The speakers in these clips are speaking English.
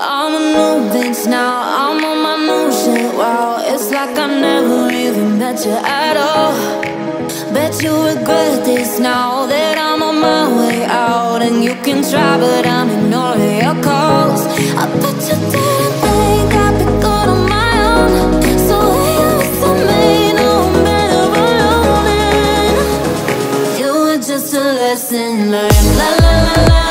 I'm a new bitch now, I'm on my new shit, wow It's like I never even met you at all. Bet you regret this now that I'm on my way out. And you can try but I'm ignoring your calls. I bet you didn't think I'd be good on my own. So here's to me, no matter what You were just a lesson learned, la la la la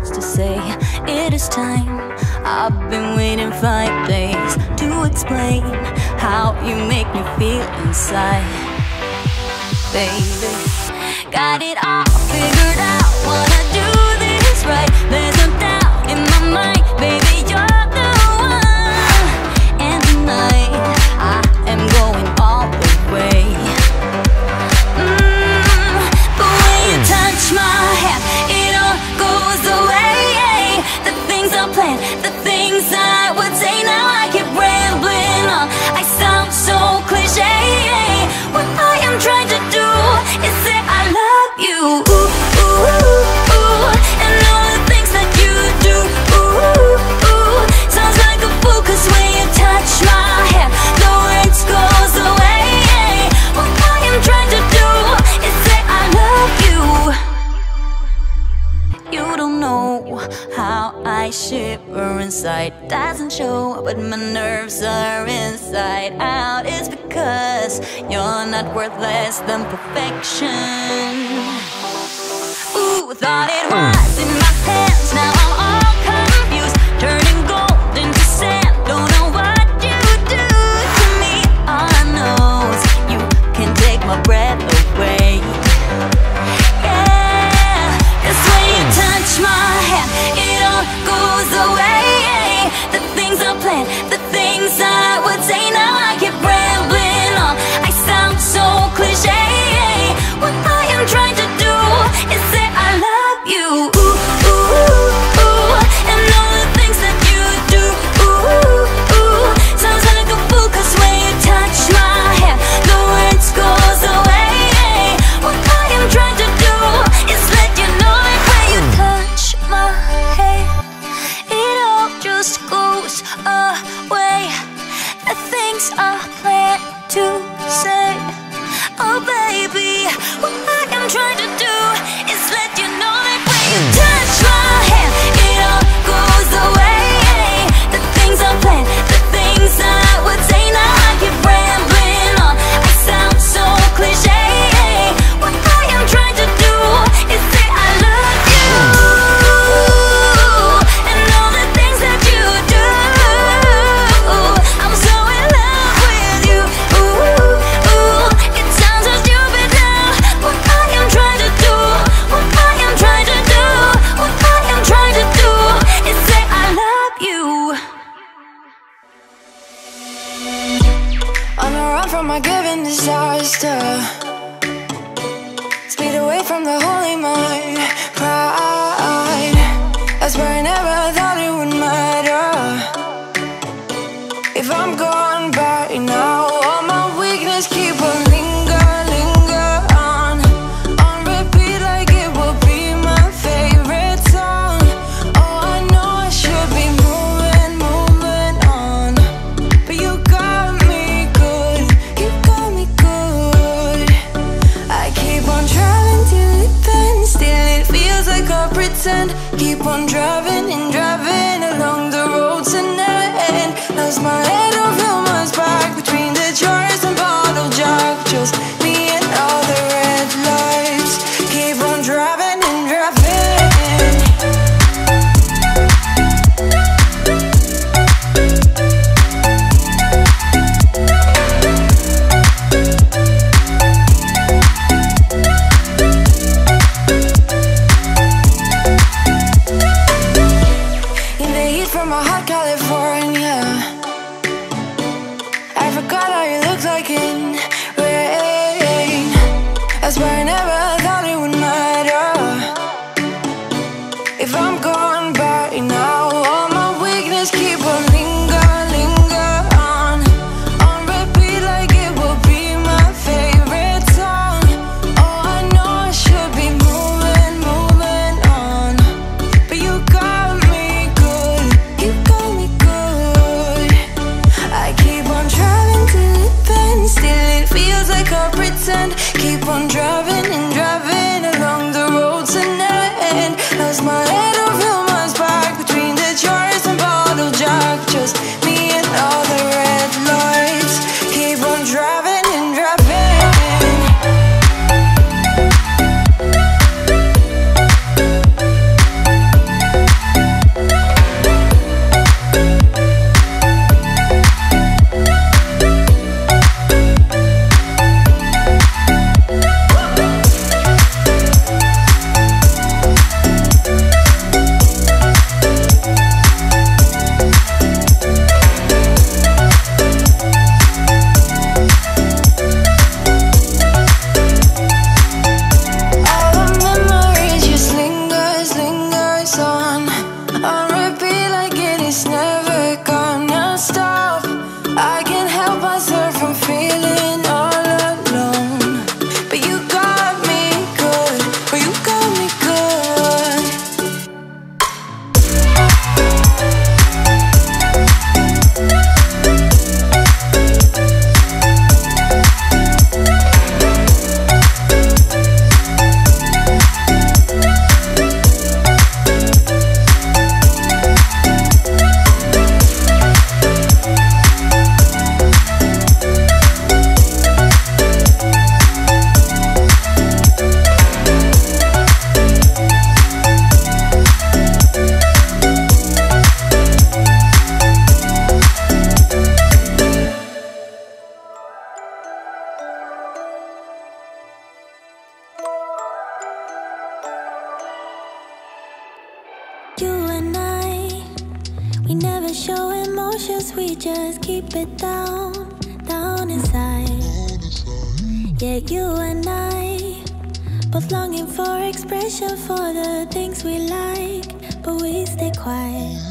words to say. It is time. I've been waiting five days To explain How you make me feel inside. Baby Got it all figured out. Wanna nerves are inside out is because you're not worth less than perfection. Ooh, thought it mm. was in my hands, now I'm. Show emotions, we just keep it down, down inside. Yeah, you and I, both longing for expression for the things we like, but we. Stay quiet.